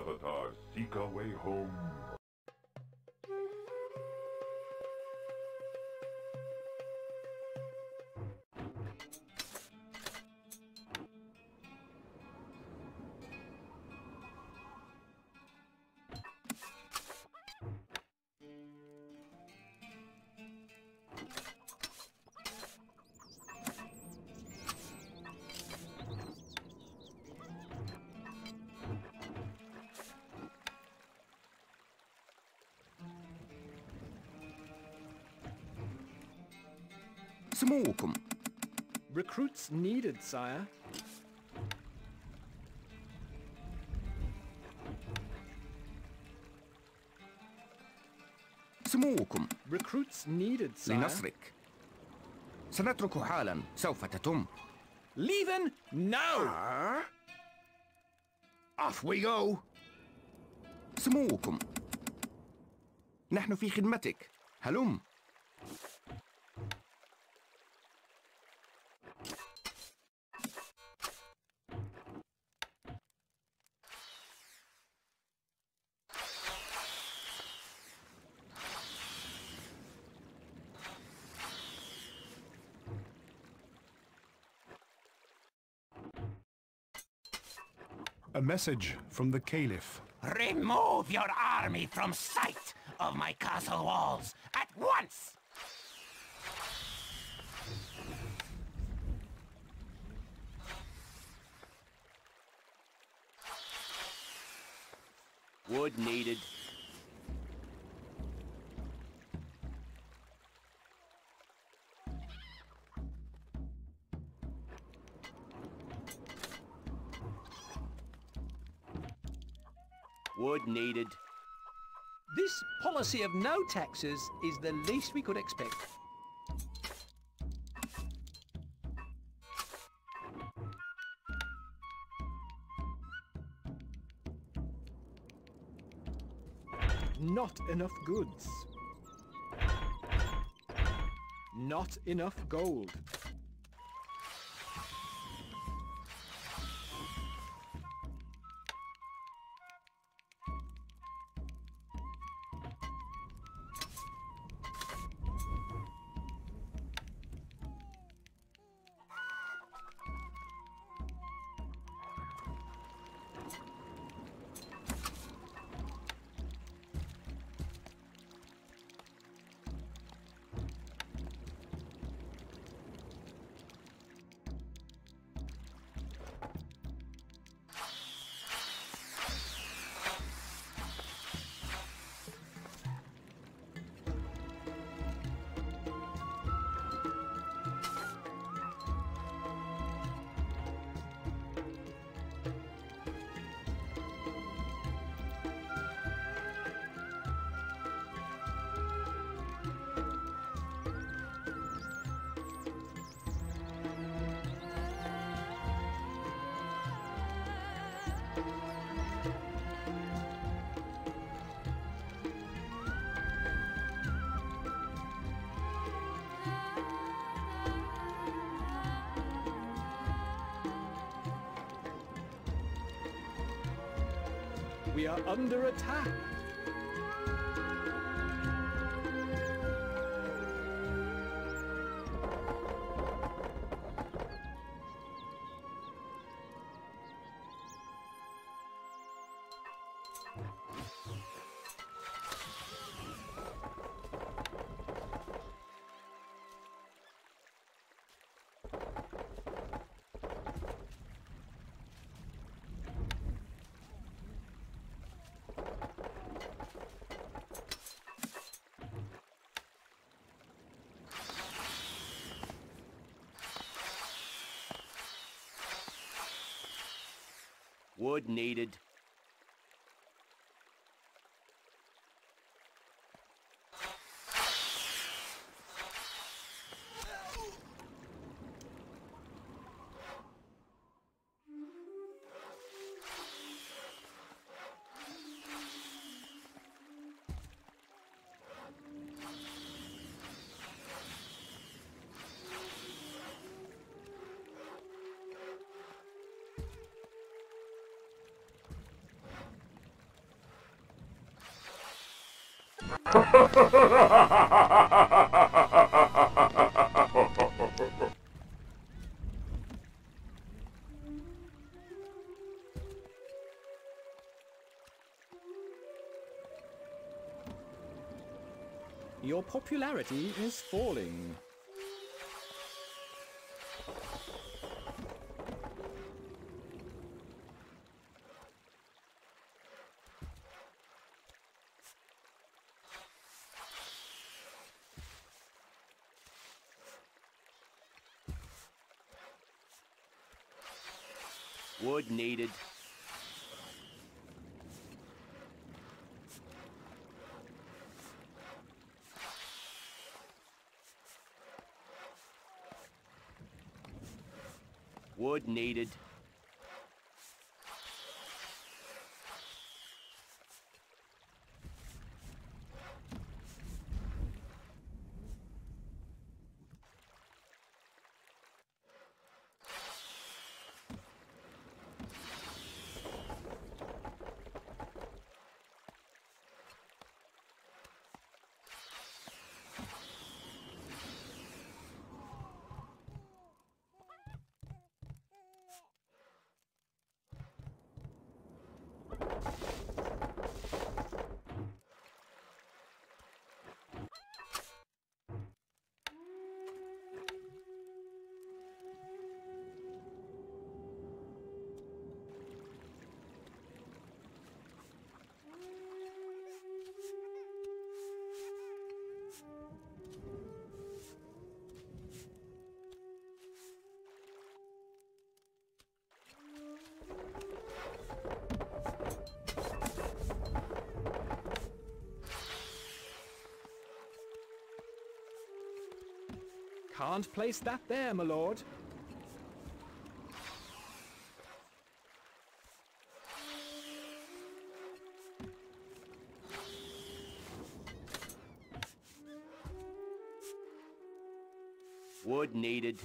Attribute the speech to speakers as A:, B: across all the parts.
A: Avatar, seek our way home.
B: Recruits needed, sire.
C: سموكم
B: Recruits needed, sire.
C: لنصرك سنترك حالا سوف تتم
B: Leaving now!
C: Off we go سموكم نحن في خدمتك هلم
D: message from the Caliph.
E: Remove your army from sight of my castle walls at once!
F: Wood needed. Wood needed.
B: This policy of no taxes is the least we could expect. Not enough goods. Not enough gold. We are under attack.
F: Wood needed.
B: Your popularity is falling.
F: Wood needed. Wood needed.
B: Can't place that there, my lord.
F: Wood needed.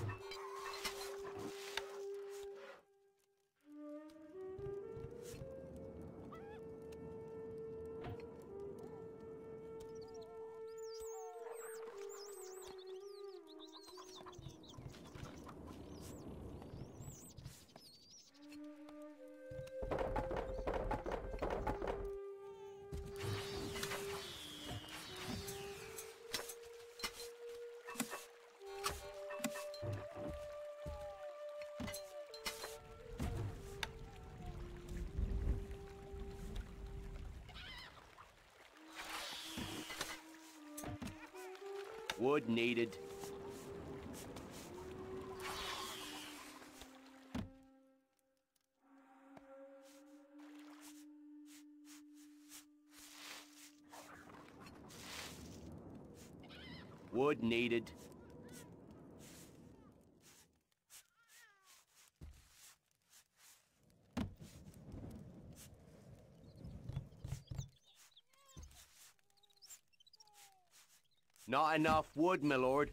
F: Wood needed. Needed. Not enough wood, my lord.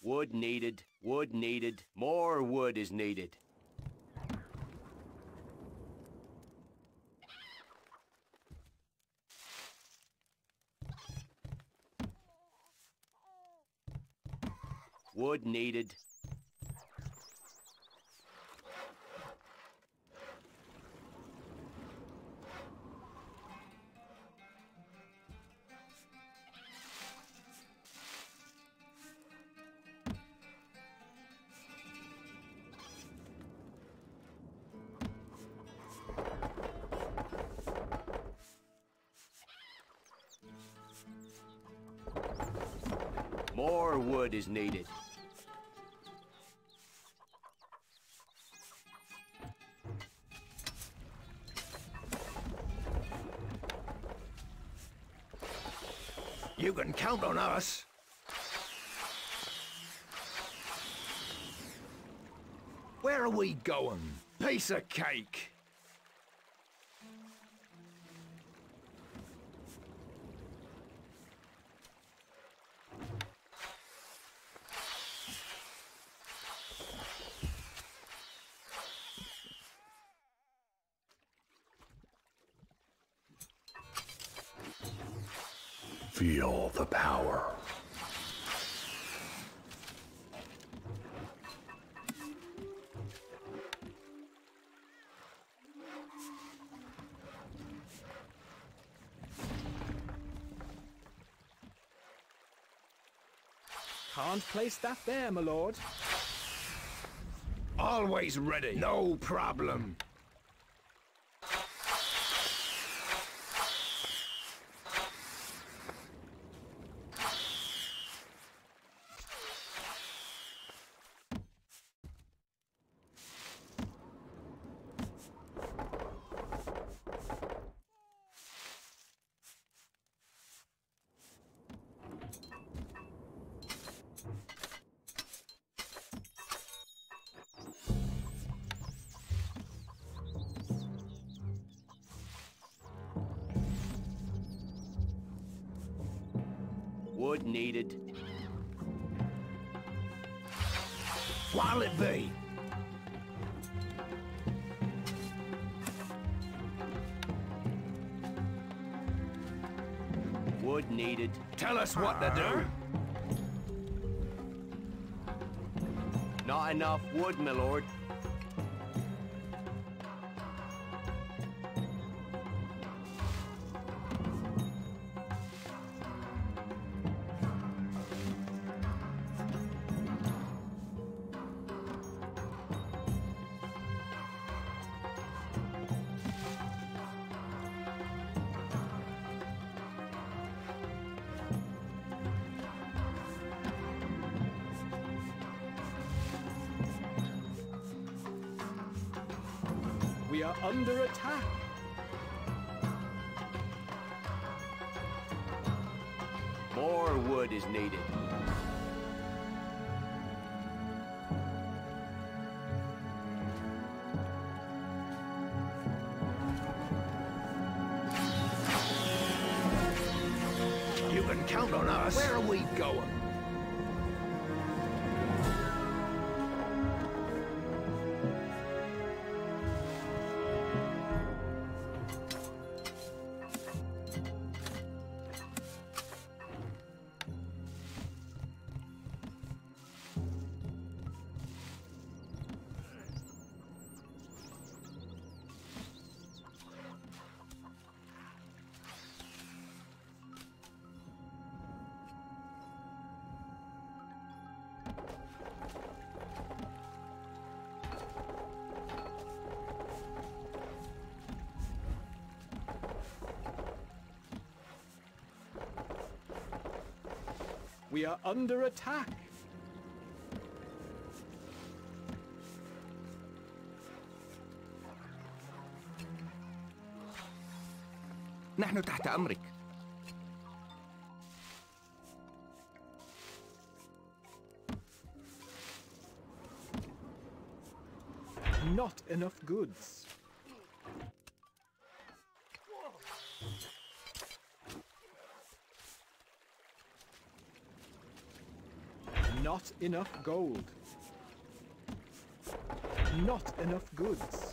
F: Wood needed. Wood needed. More wood is needed. Wood needed. More wood is needed.
G: You can count on us. Where are we going? Piece of cake.
B: Can't place that there, my lord.
G: Always ready. No problem.
F: Wood needed.
G: What'll it be?
F: Wood needed.
G: Tell us what to do.
F: Not enough wood, my lord.
B: We are under attack.
F: More wood is needed.
G: You can count on us. Where are we going?
B: We are under attack.
G: نحن تحت أمرك.
B: Not enough goods. Not enough gold. Not enough goods.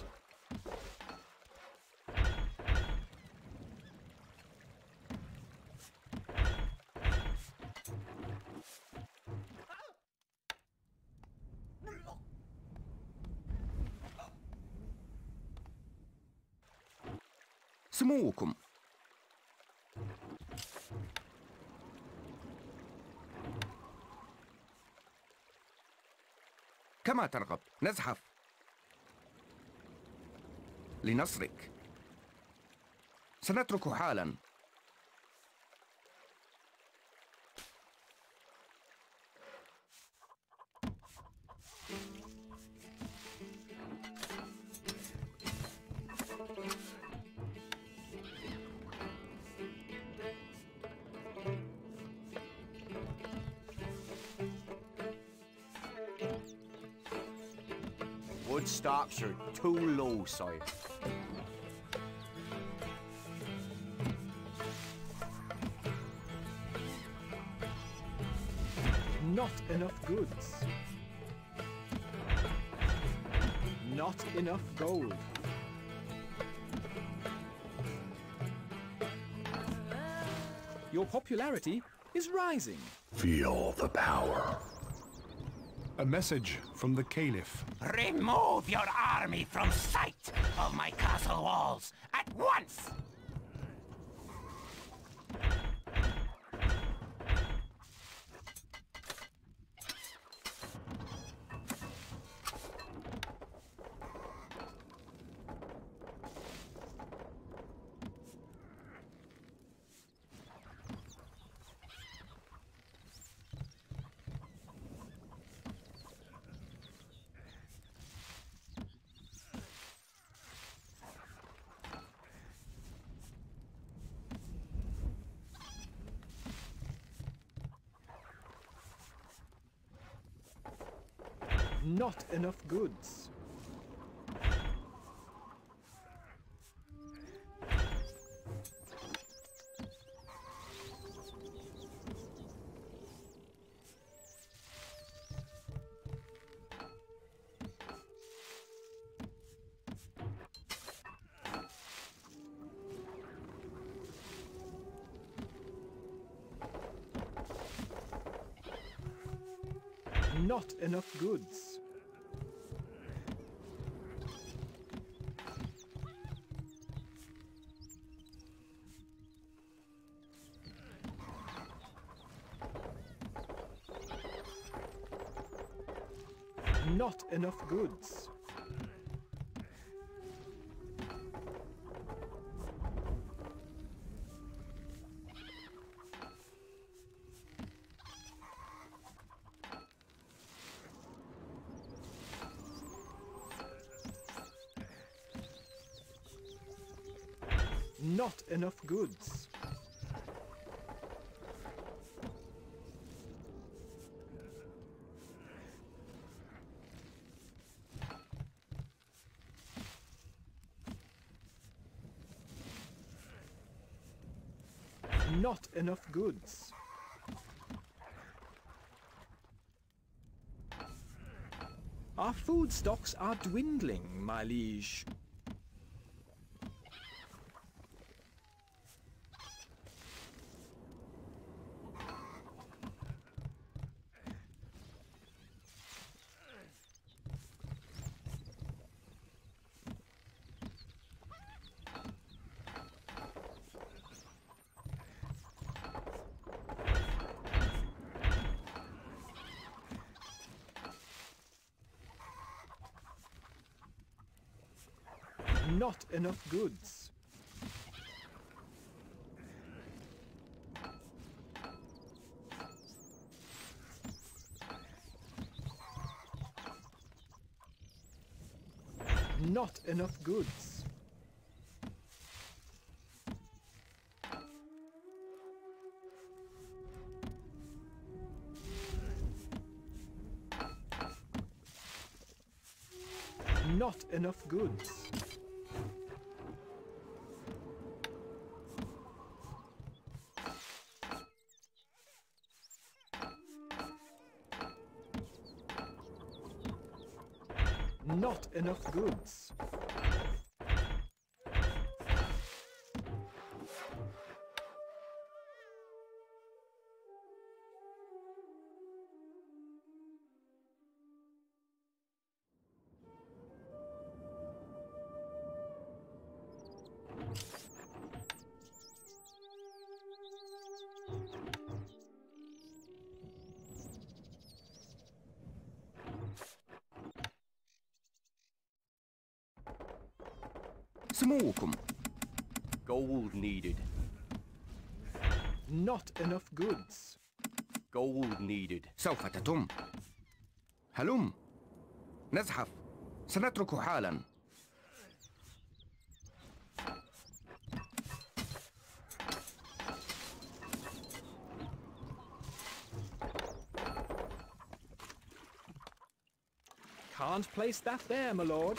G: كما ترغب. نزحف. لنصرك. سنترك حالا.
F: Wood stocks are too low, sire.
B: Not enough goods. Not enough gold. Your popularity is rising.
G: Feel the power.
H: A message from the Caliph.
E: Remove your army from sight of my castle walls at once!
B: Not enough goods. Not enough goods. Enough goods. Not enough goods. Not enough goods. Our food stocks are dwindling, my liege. Not enough goods. Not enough goods. Not enough goods. Enough goods.
C: سموكم
F: Gold needed.
B: Not enough goods.
F: Gold needed.
C: سوف تتم هلم نزحف سنترك حالا
B: Can't place that there, my lord.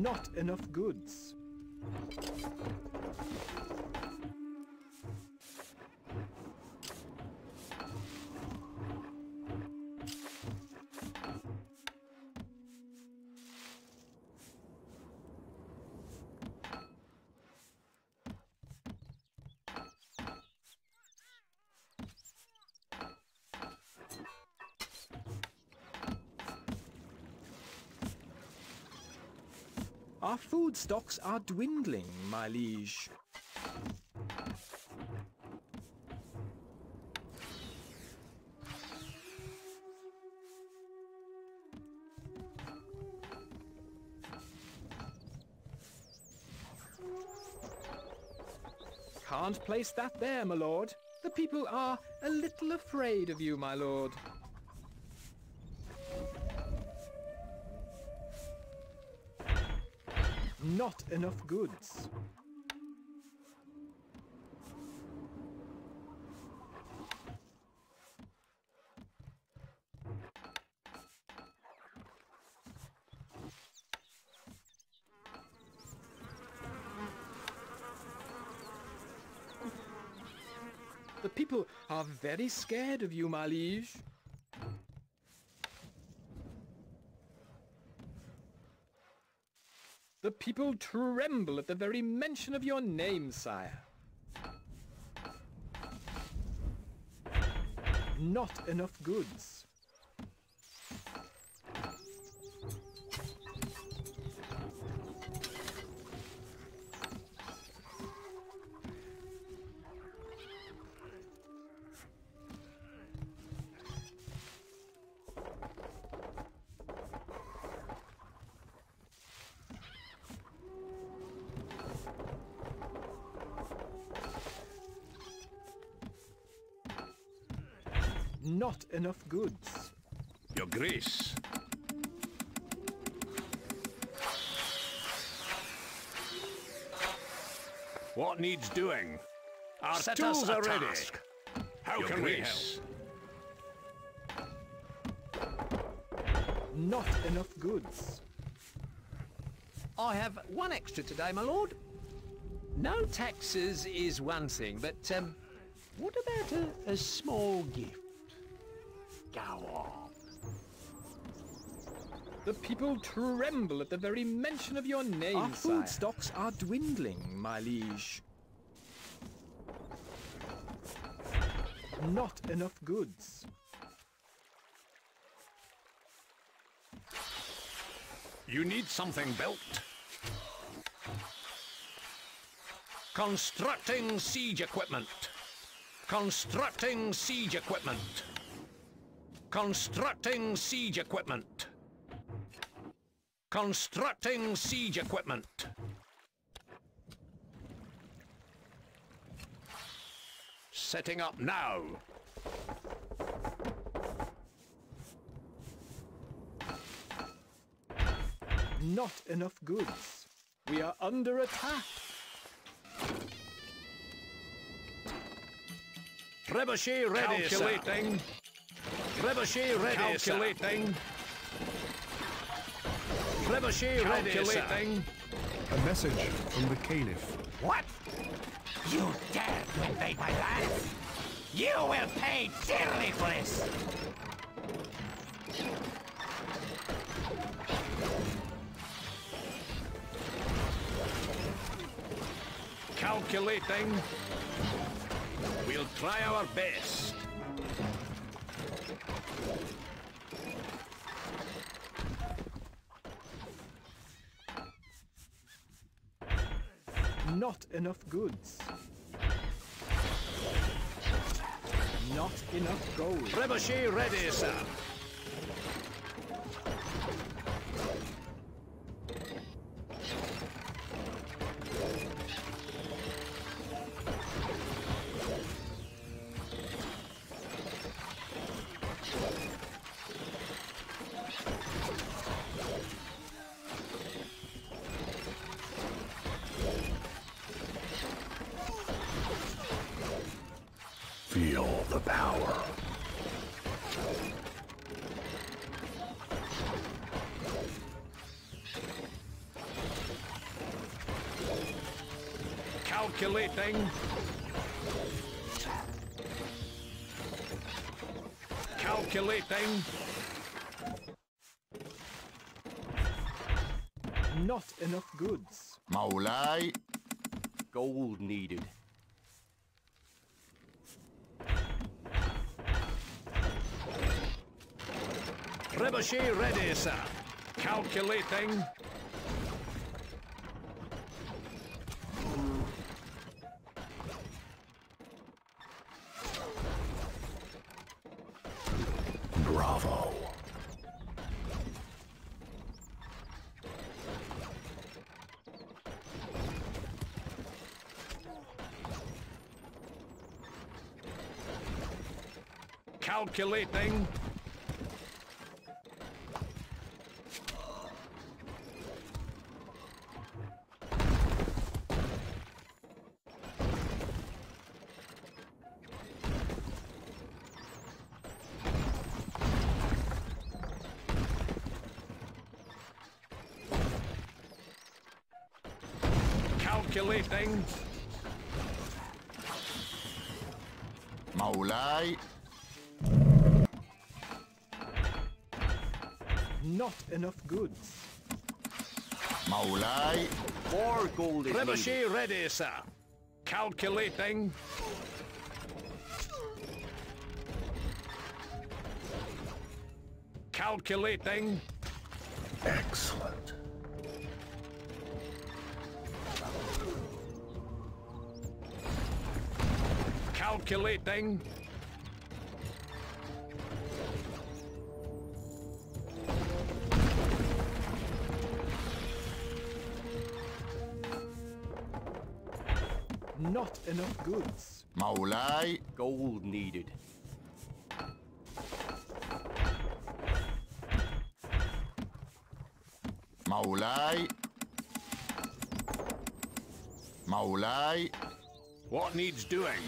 B: Not enough goods. Our food stocks are dwindling, my liege. Can't place that there, my lord. The people are a little afraid of you, my lord. Not enough goods. The people are very scared of you, my liege. The people tremble at the very mention of your name, sire. Not enough goods. Not enough goods.
H: Your Grace. What needs doing? Our
I: Set
H: tools are ready.
I: task.
H: How
J: Your
H: can
J: Grace.
H: we help?
B: Not enough goods.
I: I have one extra today, my lord. No taxes is one thing, but um, what about a, a small gift?
B: The people tremble at the very mention of your name, Our food stocks are dwindling, my liege. Not enough goods.
H: You need something built. Constructing siege equipment. Constructing siege equipment. Constructing siege equipment. Constructing siege equipment. Setting up now.
B: Not enough goods. We are under attack.
H: Trebuchet ready, Calculating. Trebuchet ready, Calculating. Trebuchet ready, Calculating. A message from the Caliph.
E: What? You dare to invade my lands? You will pay dearly for this!
H: Calculating. We'll try our best.
B: Not enough goods. Not enough gold.
H: Trebuchet ready, sir.
J: Feel the power.
H: Calculating. Calculating.
B: Not enough goods.
K: Maulai.
F: Gold needed.
H: Trebuchet ready, sir. Calculating.
J: Bravo.
H: Calculating. thing.
K: Maulai.
B: Not enough goods.
K: Maulai.
F: More gold is
H: Trebuchet ready, sir. Calculating. Calculating.
J: Excellent.
H: Calculating.
B: Not enough goods.
K: Maulai.
F: Gold needed.
K: Maulai. Maulai.
H: What needs doing?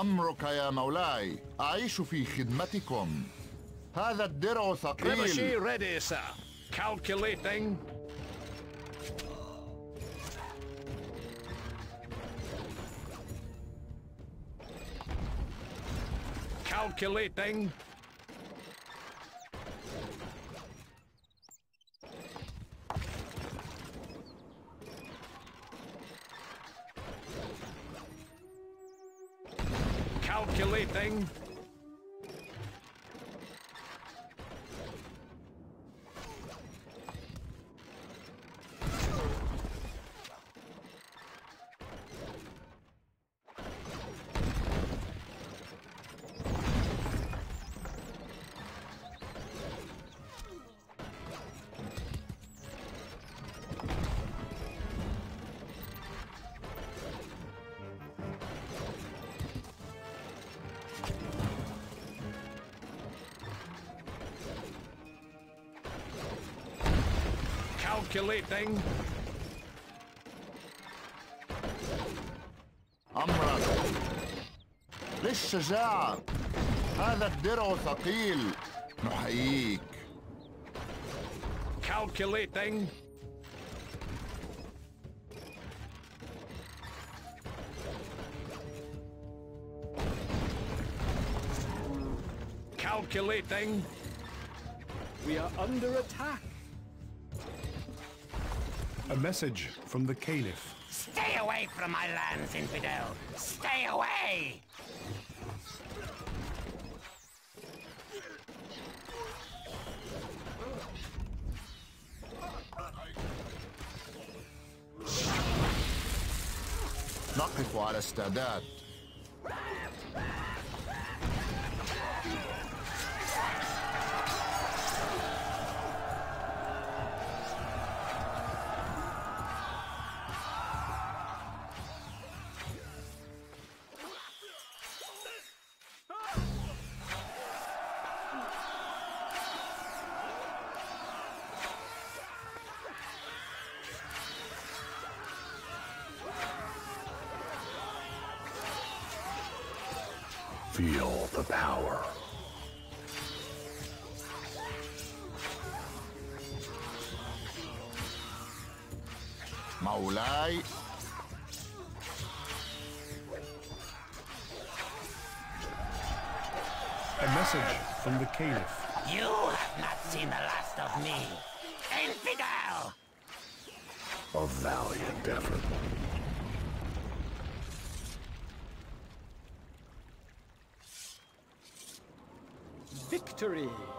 K: أمرك يا مولاي أعيش في خدمتكم هذا الدرع ثقيل
H: ريدي Calculating. Calculating. Calculating.
K: أمرك للشجاعة هذا الدرع ثقيل نحييك
H: Calculating. Calculating.
B: We are under attack.
H: A message from the Caliph.
E: Stay away from my lands, infidel! Stay away!
K: Not quite a stadad.
J: Feel the power.
K: Maulai.
D: A message from the Caliph.
E: You have not seen the last of me. Infidel!
J: A valiant effort.
B: Victory!